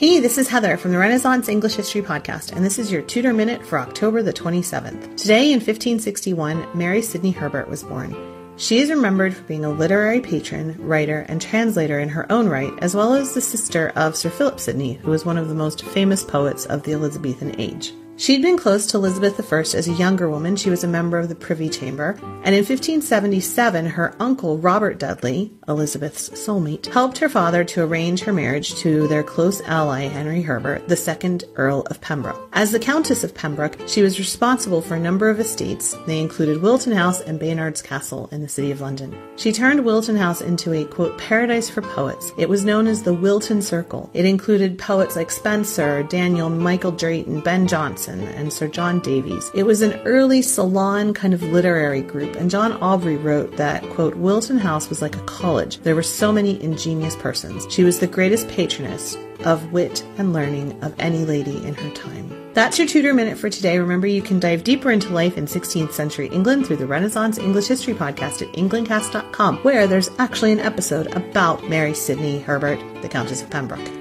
Hey, this is Heather from the Renaissance English History Podcast, and this is your Tudor Minute for October the 27th. Today in 1561, Mary Sidney Herbert was born. She is remembered for being a literary patron, writer, and translator in her own right, as well as the sister of Sir Philip Sidney, who was one of the most famous poets of the Elizabethan age. She'd been close to Elizabeth I as a younger woman. She was a member of the Privy Chamber. And in 1577, her uncle, Robert Dudley, Elizabeth's soulmate, helped her father to arrange her marriage to their close ally, Henry Herbert, the second Earl of Pembroke. As the Countess of Pembroke, she was responsible for a number of estates. They included Wilton House and Baynard's Castle in the city of London. She turned Wilton House into a, quote, paradise for poets. It was known as the Wilton Circle. It included poets like Spenser, Daniel, Michael Drayton, Ben Jonson, and Sir John Davies. It was an early salon kind of literary group, and John Aubrey wrote that, quote, Wilton House was like a college. There were so many ingenious persons. She was the greatest patroness of wit and learning of any lady in her time. That's your Tudor Minute for today. Remember, you can dive deeper into life in 16th century England through the Renaissance English History Podcast at englandcast.com, where there's actually an episode about Mary Sidney Herbert, the Countess of Pembroke.